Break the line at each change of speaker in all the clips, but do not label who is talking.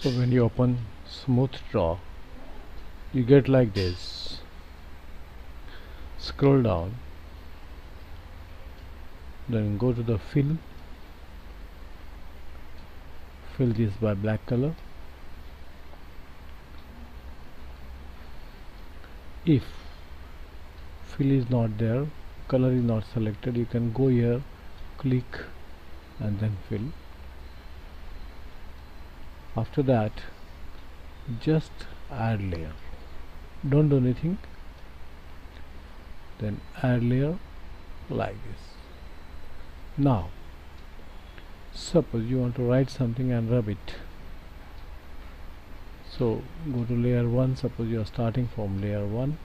so when you open smooth draw you get like this. Scroll down. Then go to the fill. Fill this by black color. If fill is not there color is not selected you can go here click and then fill after that just add layer. Don't do anything. Then add layer like this. Now suppose you want to write something and rub it. So go to layer 1 suppose you are starting from layer 1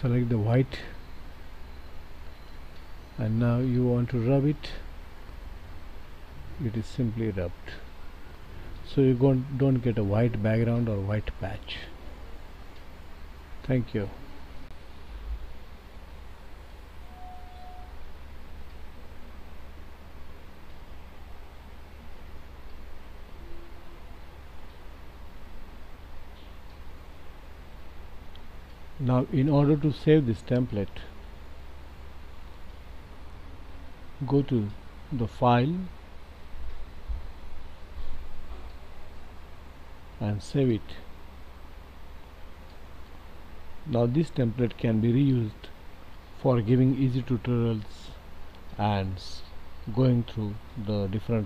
select the white. And now you want to rub it it is simply rubbed. So you don't get a white background or white patch. Thank you. Now in order to save this template go to the file and save it. Now this template can be reused for giving easy tutorials and going through the different